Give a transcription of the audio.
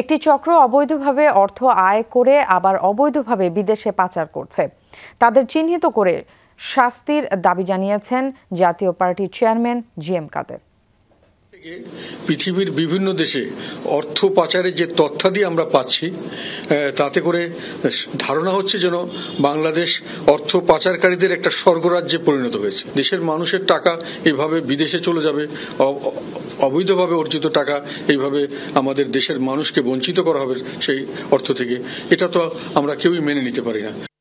একটি চক্র অবৈধভাবে অর্থ আয় করে আবার অবৈধভাবে বিদেশে পাচার করছে। তাদের চিহ্নিত করে শাস্তির দাবি জানিয়েছেন জাতীয় পার্টির চেয়ারম্যান জি এম কাদের পৃথিবীর বিভিন্ন দেশে অর্থ পাচারের যে তথ্যাদি আমরা পাচ্ছি তাতে করে ধারণা হচ্ছে যেন বাংলাদেশ অর্থ পাচারকারীদের একটা স্বর্গরাজ্যে পরিণত হয়েছে। দেশের মানুষের টাকা এভাবে বিদেশে চলে যাবে অবৈধভাবে অর্জিত টাকা এইভাবে আমাদের দেশের মানুষকে বঞ্চিত করা হবে সেই অর্থ থেকে। এটা তো আমরা কেউই মেনে নিতে পারি না।